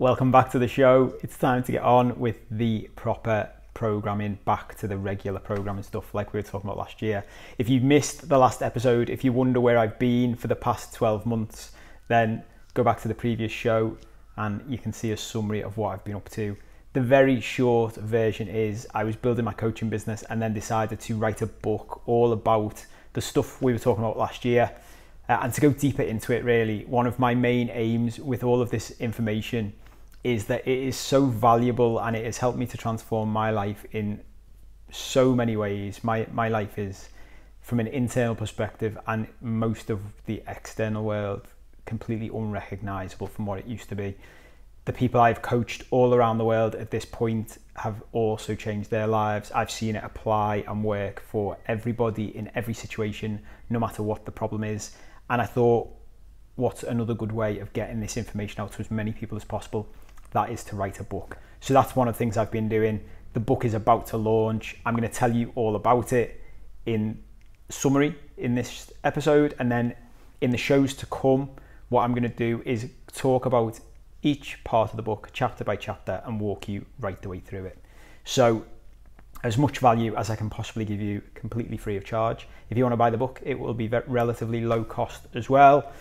Welcome back to the show. It's time to get on with the proper programming back to the regular programming stuff like we were talking about last year. If you missed the last episode, if you wonder where I've been for the past 12 months, then go back to the previous show and you can see a summary of what I've been up to. The very short version is I was building my coaching business and then decided to write a book all about the stuff we were talking about last year. Uh, and to go deeper into it, really, one of my main aims with all of this information is that it is so valuable and it has helped me to transform my life in so many ways. My, my life is, from an internal perspective and most of the external world, completely unrecognizable from what it used to be. The people I've coached all around the world at this point have also changed their lives. I've seen it apply and work for everybody in every situation, no matter what the problem is. And I thought, what's another good way of getting this information out to as many people as possible? That is to write a book. So that's one of the things I've been doing. The book is about to launch. I'm going to tell you all about it in summary in this episode and then in the shows to come what I'm going to do is talk about each part of the book chapter by chapter and walk you right the way through it. So as much value as I can possibly give you completely free of charge. If you want to buy the book, it will be relatively low cost as well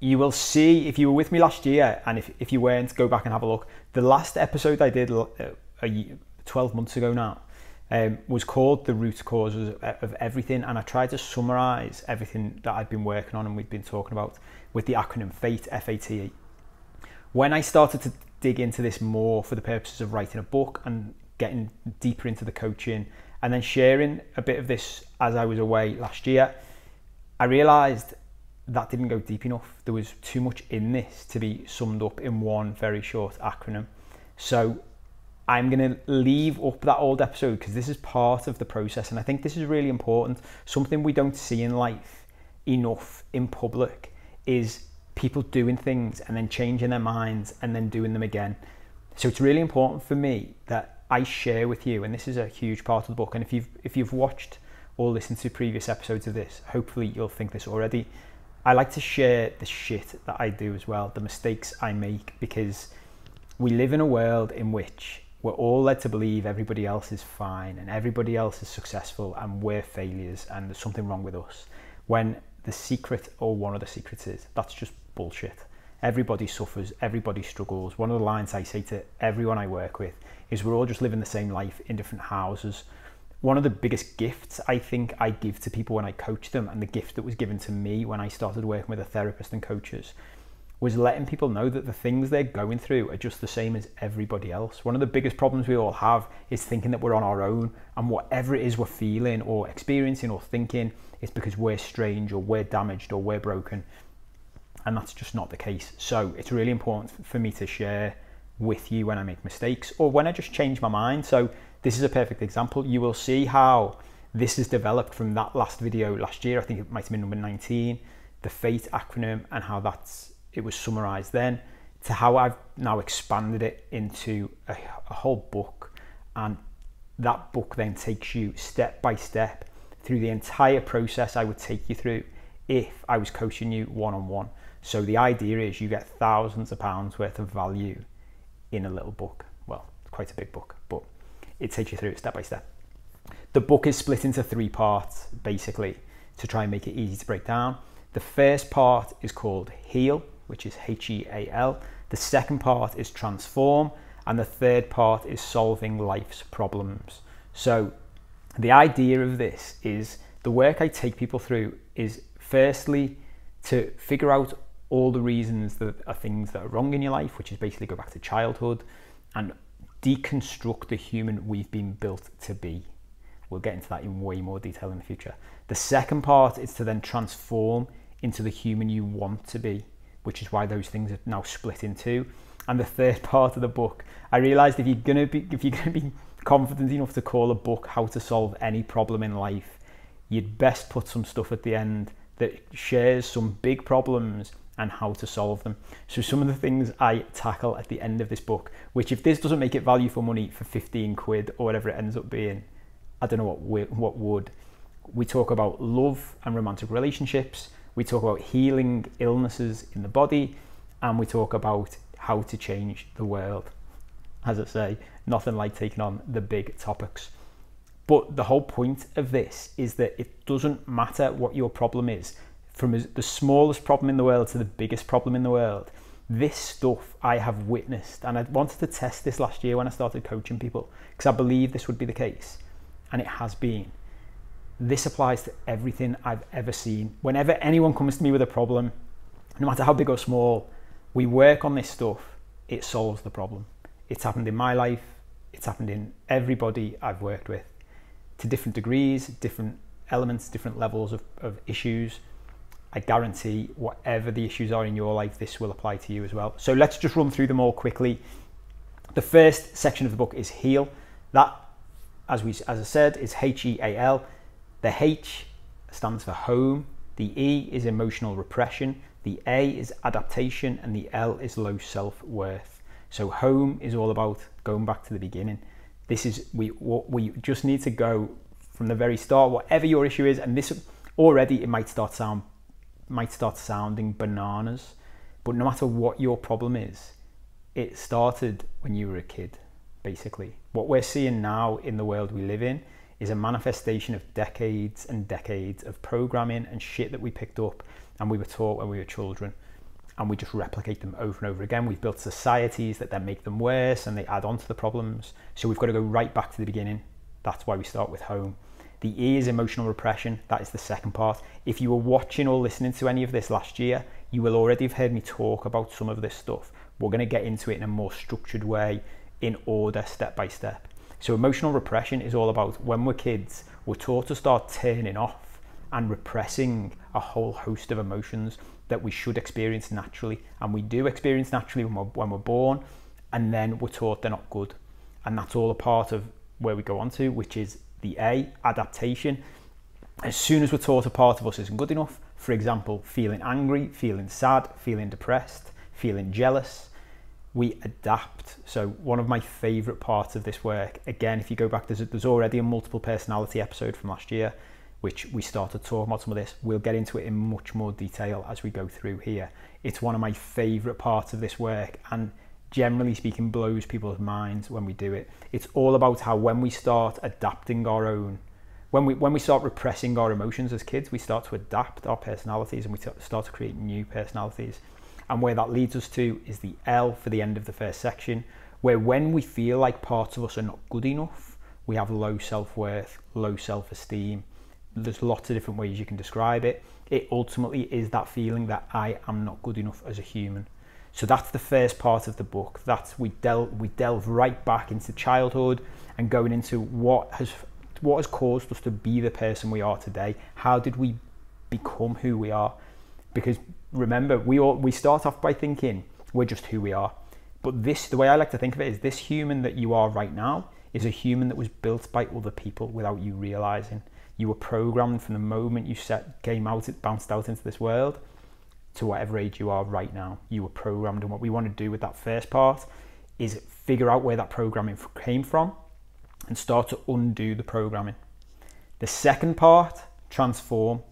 you will see if you were with me last year and if, if you weren't go back and have a look. The last episode i did uh, a, 12 months ago now um, was called the root causes of everything and i tried to summarize everything that i've been working on and we've been talking about with the acronym fate f-a-t-e when i started to dig into this more for the purposes of writing a book and getting deeper into the coaching and then sharing a bit of this as i was away last year i realized that didn't go deep enough. There was too much in this to be summed up in one very short acronym. So I'm going to leave up that old episode because this is part of the process. And I think this is really important. Something we don't see in life enough in public is people doing things and then changing their minds and then doing them again. So it's really important for me that I share with you, and this is a huge part of the book. And if you've if you've watched or listened to previous episodes of this, hopefully you'll think this already. I like to share the shit that I do as well, the mistakes I make, because we live in a world in which we're all led to believe everybody else is fine and everybody else is successful and we're failures and there's something wrong with us. When the secret or one of the secrets is that's just bullshit. Everybody suffers, everybody struggles. One of the lines I say to everyone I work with is we're all just living the same life in different houses one of the biggest gifts I think I give to people when I coach them, and the gift that was given to me when I started working with a therapist and coaches, was letting people know that the things they're going through are just the same as everybody else. One of the biggest problems we all have is thinking that we're on our own, and whatever it is we're feeling or experiencing or thinking is because we're strange or we're damaged or we're broken. And that's just not the case. So it's really important for me to share with you when I make mistakes or when I just change my mind. So this is a perfect example. You will see how this is developed from that last video last year. I think it might have been number 19, the FATE acronym and how that's it was summarized then to how I've now expanded it into a, a whole book and that book then takes you step by step through the entire process I would take you through if I was coaching you one on one. So the idea is you get thousands of pounds worth of value in a little book. Well, quite a big book, but it takes you through it step by step. The book is split into three parts, basically, to try and make it easy to break down. The first part is called Heal, which is H E A L. The second part is Transform, and the third part is Solving Life's Problems. So, the idea of this is the work I take people through is firstly to figure out all the reasons that are things that are wrong in your life, which is basically go back to childhood and deconstruct the human we've been built to be. We'll get into that in way more detail in the future. The second part is to then transform into the human you want to be, which is why those things are now split in two. And the third part of the book, I realized if you're gonna be if you're gonna be confident enough to call a book how to solve any problem in life, you'd best put some stuff at the end that shares some big problems and how to solve them. So some of the things I tackle at the end of this book, which if this doesn't make it value for money for 15 quid or whatever it ends up being, I don't know what what would. We talk about love and romantic relationships. We talk about healing illnesses in the body, and we talk about how to change the world. As I say, nothing like taking on the big topics. But the whole point of this is that it doesn't matter what your problem is, from the smallest problem in the world to the biggest problem in the world. This stuff I have witnessed, and I wanted to test this last year when I started coaching people because I believe this would be the case, and it has been. This applies to everything I've ever seen. Whenever anyone comes to me with a problem, no matter how big or small, we work on this stuff, it solves the problem. It's happened in my life, it's happened in everybody I've worked with to different degrees, different elements, different levels of, of issues. I guarantee whatever the issues are in your life, this will apply to you as well. So let's just run through them all quickly. The first section of the book is heal. That, as we as I said, is H E A L. The H stands for home. The E is emotional repression. The A is adaptation, and the L is low self worth. So home is all about going back to the beginning. This is we what we just need to go from the very start, whatever your issue is, and this already it might start sound might start sounding bananas, but no matter what your problem is, it started when you were a kid, basically. What we're seeing now in the world we live in is a manifestation of decades and decades of programming and shit that we picked up and we were taught when we were children and we just replicate them over and over again. We've built societies that then make them worse and they add on to the problems. So we've got to go right back to the beginning. That's why we start with home. The E is emotional repression. That is the second part. If you were watching or listening to any of this last year, you will already have heard me talk about some of this stuff. We're going to get into it in a more structured way, in order, step by step. So, emotional repression is all about when we're kids, we're taught to start turning off and repressing a whole host of emotions that we should experience naturally. And we do experience naturally when we're, when we're born, and then we're taught they're not good. And that's all a part of where we go on to, which is the A, adaptation. As soon as we're taught a part of us isn't good enough, for example, feeling angry, feeling sad, feeling depressed, feeling jealous, we adapt. So one of my favourite parts of this work, again, if you go back, there's, there's already a multiple personality episode from last year, which we started talking about some of this. We'll get into it in much more detail as we go through here. It's one of my favourite parts of this work and generally speaking blows people's minds when we do it. It's all about how when we start adapting our own, when we when we start repressing our emotions as kids, we start to adapt our personalities and we start to create new personalities. And where that leads us to is the L for the end of the first section, where when we feel like parts of us are not good enough, we have low self-worth, low self-esteem. There's lots of different ways you can describe it. It ultimately is that feeling that I am not good enough as a human so that's the first part of the book. That's we delve we delve right back into childhood and going into what has what has caused us to be the person we are today. How did we become who we are? Because remember, we all we start off by thinking we're just who we are. But this the way I like to think of it is this human that you are right now is a human that was built by other people without you realizing. You were programmed from the moment you set came out, it bounced out into this world to whatever age you are right now. You were programmed, and what we want to do with that first part is figure out where that programming came from and start to undo the programming. The second part, transform.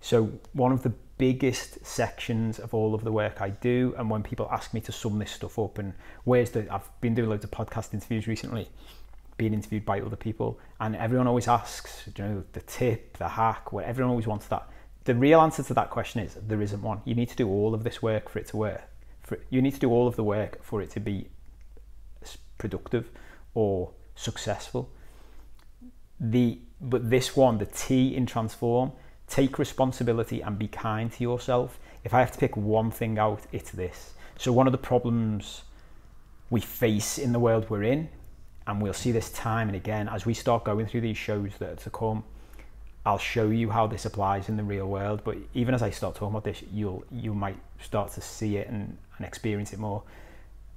So, one of the biggest sections of all of the work I do, and when people ask me to sum this stuff up, and where's the, I've been doing loads of podcast interviews recently, being interviewed by other people, and everyone always asks, you know, the tip, the hack, what everyone always wants that the real answer to that question is there isn't one. You need to do all of this work for it to work. For, you need to do all of the work for it to be productive or successful. The but this one, the T in transform, take responsibility and be kind to yourself. If I have to pick one thing out, it's this. So one of the problems we face in the world we're in, and we'll see this time and again as we start going through these shows that are to come, I'll show you how this applies in the real world. But even as I start talking about this, you'll you might start to see it and, and experience it more.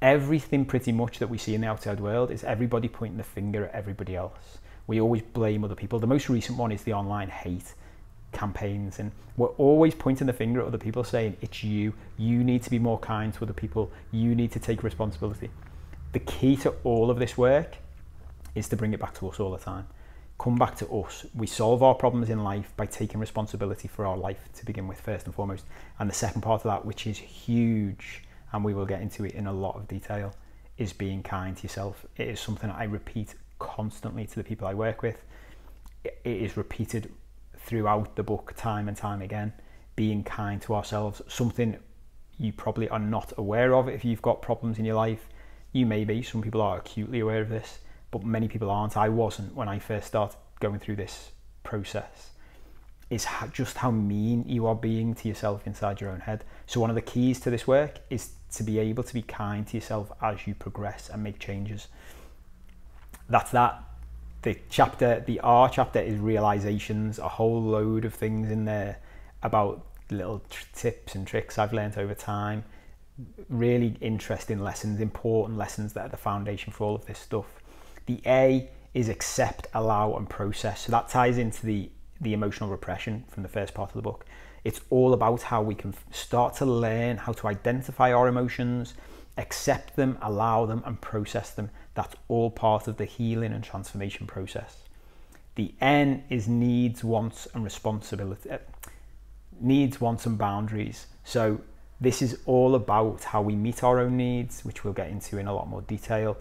Everything pretty much that we see in the outside world is everybody pointing the finger at everybody else. We always blame other people. The most recent one is the online hate campaigns and we're always pointing the finger at other people saying it's you you need to be more kind to other people you need to take responsibility the key to all of this work is to bring it back to us all the time come back to us. We solve our problems in life by taking responsibility for our life to begin with, first and foremost. And the second part of that, which is huge, and we will get into it in a lot of detail, is being kind to yourself. It is something I repeat constantly to the people I work with. It is repeated throughout the book time and time again. Being kind to ourselves, something you probably are not aware of if you've got problems in your life. You may be, some people are acutely aware of this, but many people aren't. I wasn't when I first started going through this process. Is just how mean you are being to yourself inside your own head. So, one of the keys to this work is to be able to be kind to yourself as you progress and make changes. That's that. The chapter, the R chapter, is realizations, a whole load of things in there about little tips and tricks I've learned over time. Really interesting lessons, important lessons that are the foundation for all of this stuff. The A is accept, allow, and process. So that ties into the, the emotional repression from the first part of the book. It's all about how we can start to learn how to identify our emotions, accept them, allow them, and process them. That's all part of the healing and transformation process. The N is needs, wants, and responsibility uh, needs, wants, and boundaries. So this is all about how we meet our own needs, which we'll get into in a lot more detail.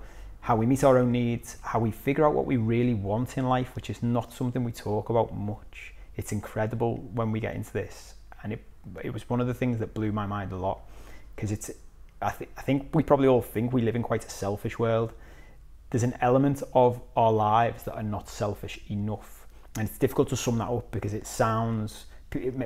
How we meet our own needs, how we figure out what we really want in life, which is not something we talk about much. It's incredible when we get into this, and it it was one of the things that blew my mind a lot because it's. I, th- I think we probably all think we live in quite a selfish world. There's an element of our lives that are not selfish enough, and it's difficult to sum that up because it sounds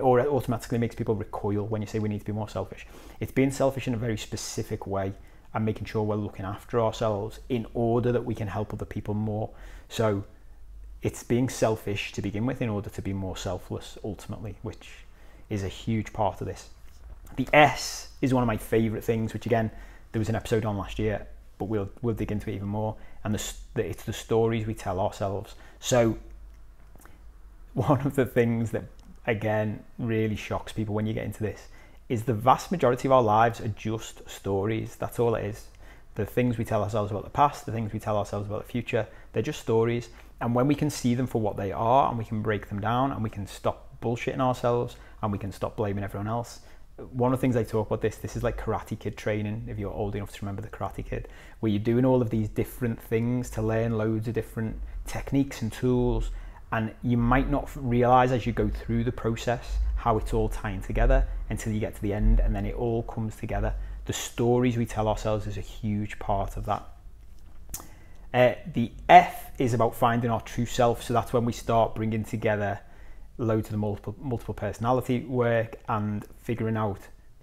or it automatically makes people recoil when you say we need to be more selfish. It's being selfish in a very specific way and making sure we're looking after ourselves in order that we can help other people more. So it's being selfish to begin with in order to be more selfless ultimately, which is a huge part of this. The S is one of my favorite things, which again, there was an episode on last year, but we'll we'll dig into it even more. And the, the, it's the stories we tell ourselves. So one of the things that again really shocks people when you get into this is the vast majority of our lives are just stories. That's all it is. The things we tell ourselves about the past, the things we tell ourselves about the future, they're just stories. And when we can see them for what they are and we can break them down and we can stop bullshitting ourselves and we can stop blaming everyone else. One of the things I talk about this, this is like Karate Kid training, if you're old enough to remember the Karate Kid, where you're doing all of these different things to learn loads of different techniques and tools and you might not realize as you go through the process how it's all tying together until you get to the end and then it all comes together. The stories we tell ourselves is a huge part of that. Uh, the f is about finding our true self so that's when we start bringing together loads of the multiple multiple personality work and figuring out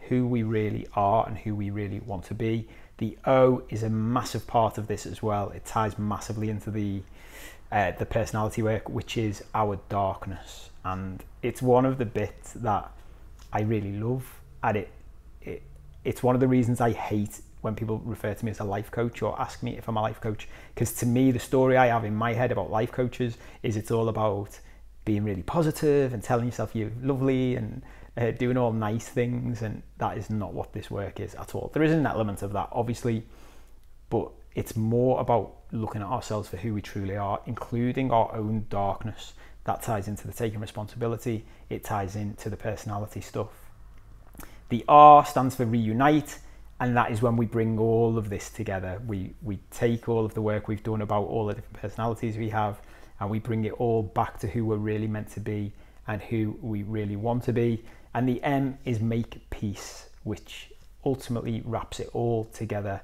who we really are and who we really want to be. The o is a massive part of this as well. It ties massively into the uh, the personality work, which is our darkness, and it's one of the bits that I really love. And it, it it's one of the reasons I hate when people refer to me as a life coach or ask me if I'm a life coach, because to me the story I have in my head about life coaches is it's all about being really positive and telling yourself you're lovely and uh, doing all nice things, and that is not what this work is at all. There is an element of that, obviously, but it's more about looking at ourselves for who we truly are, including our own darkness. That ties into the taking responsibility, it ties into the personality stuff. The R stands for reunite, and that is when we bring all of this together. We, we take all of the work we've done about all the different personalities we have, and we bring it all back to who we're really meant to be and who we really want to be. And the M is make peace, which ultimately wraps it all together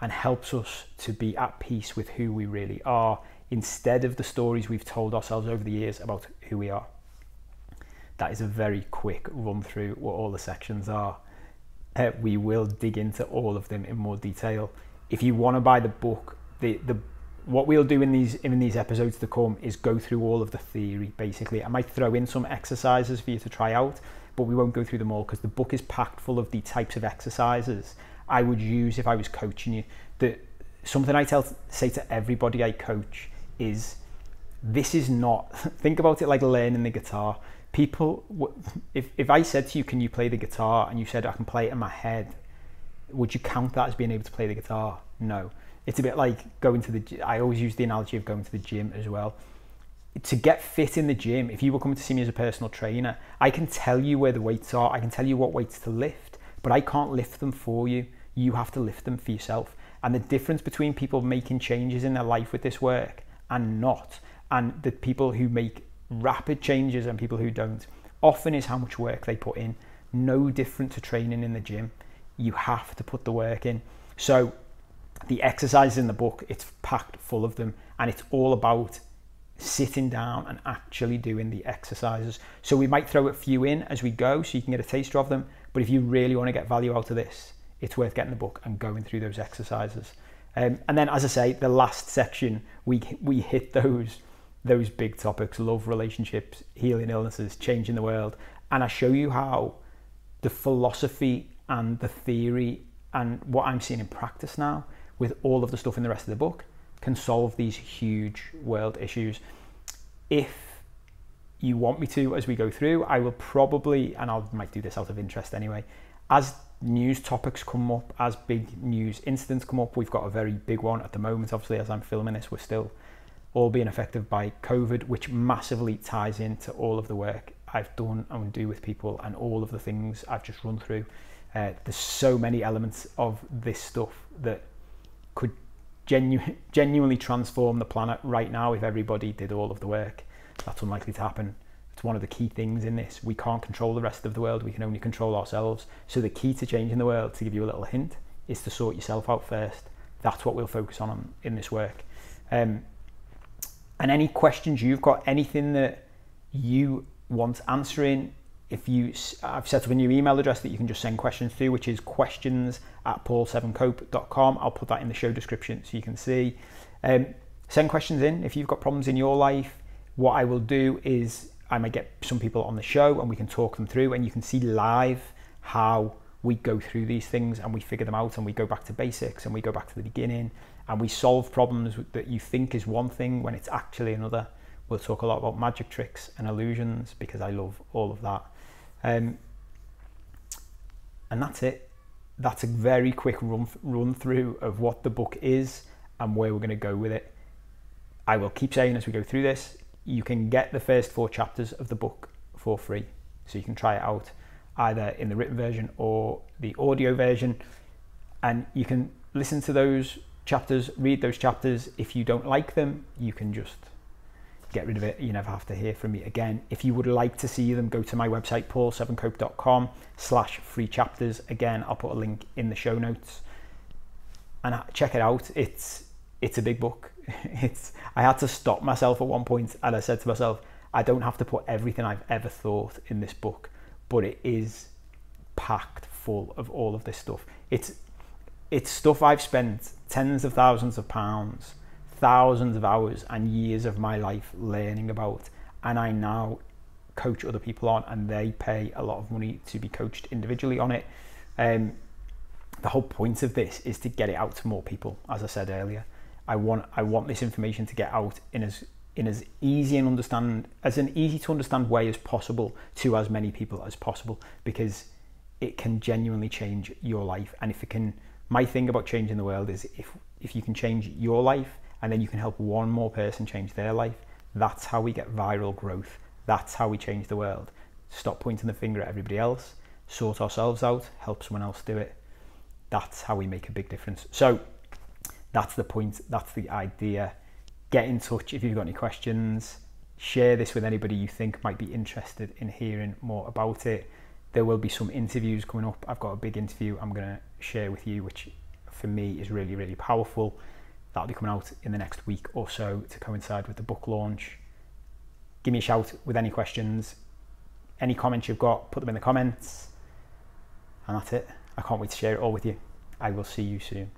and helps us to be at peace with who we really are instead of the stories we've told ourselves over the years about who we are. That is a very quick run through what all the sections are. Uh, we will dig into all of them in more detail. If you want to buy the book, the, the what we'll do in these in these episodes to come is go through all of the theory basically. I might throw in some exercises for you to try out, but we won't go through them all because the book is packed full of the types of exercises I would use if I was coaching you. That something I tell say to everybody I coach is this is not think about it like learning the guitar. People if if I said to you can you play the guitar and you said I can play it in my head, would you count that as being able to play the guitar? No. It's a bit like going to the I always use the analogy of going to the gym as well to get fit in the gym, if you were coming to see me as a personal trainer, I can tell you where the weights are, I can tell you what weights to lift, but I can't lift them for you You have to lift them for yourself. And the difference between people making changes in their life with this work and not, and the people who make rapid changes and people who don't, often is how much work they put in. No different to training in the gym. You have to put the work in. So the exercises in the book, it's packed full of them, and it's all about sitting down and actually doing the exercises. So we might throw a few in as we go so you can get a taster of them. But if you really want to get value out of this, it's worth getting the book and going through those exercises. Um, and then, as I say, the last section we we hit those those big topics: love, relationships, healing illnesses, changing the world, and I show you how the philosophy and the theory and what I'm seeing in practice now with all of the stuff in the rest of the book can solve these huge world issues. If you want me to, as we go through, I will probably, and I might do this out of interest anyway, as news topics come up, as big news incidents come up, we've got a very big one at the moment. Obviously, as I'm filming this, we're still all being affected by COVID, which massively ties into all of the work I've done and do with people and all of the things I've just run through. Uh, there's so many elements of this stuff that could genu- genuinely transform the planet right now if everybody did all of the work. That's unlikely to happen. It's one of the key things in this. We can't control the rest of the world, we can only control ourselves. So, the key to changing the world, to give you a little hint, is to sort yourself out first. That's what we'll focus on in this work. Um, and any questions you've got, anything that you want answering, if you I've set up a new email address that you can just send questions to, which is questions at paul7cope.com. I'll put that in the show description so you can see. Um, send questions in if you've got problems in your life. What I will do is I might get some people on the show and we can talk them through, and you can see live how we go through these things and we figure them out and we go back to basics and we go back to the beginning and we solve problems that you think is one thing when it's actually another. We'll talk a lot about magic tricks and illusions because I love all of that. Um, and that's it. That's a very quick run, run through of what the book is and where we're going to go with it. I will keep saying as we go through this, you can get the first four chapters of the book for free. So you can try it out either in the written version or the audio version. And you can listen to those chapters, read those chapters. If you don't like them, you can just get rid of it. You never have to hear from me again. If you would like to see them, go to my website, paul7cope.com slash free chapters. Again, I'll put a link in the show notes and check it out. It's, it's a big book. It's, I had to stop myself at one point and I said to myself, I don't have to put everything I've ever thought in this book, but it is packed full of all of this stuff. It's, it's stuff I've spent tens of thousands of pounds thousands of hours and years of my life learning about, and I now coach other people on, and they pay a lot of money to be coached individually on it. Um, the whole point of this is to get it out to more people. As I said earlier, I want I want this information to get out in as in as easy and understand as an easy to understand way as possible to as many people as possible because it can genuinely change your life and if it can my thing about changing the world is if if you can change your life and then you can help one more person change their life. That's how we get viral growth. That's how we change the world. Stop pointing the finger at everybody else, sort ourselves out, help someone else do it. That's how we make a big difference. So that's the point, that's the idea. Get in touch if you've got any questions. Share this with anybody you think might be interested in hearing more about it. There will be some interviews coming up. I've got a big interview I'm going to share with you, which for me is really, really powerful. That'll be coming out in the next week or so to coincide with the book launch. Give me a shout with any questions, any comments you've got, put them in the comments. And that's it. I can't wait to share it all with you. I will see you soon.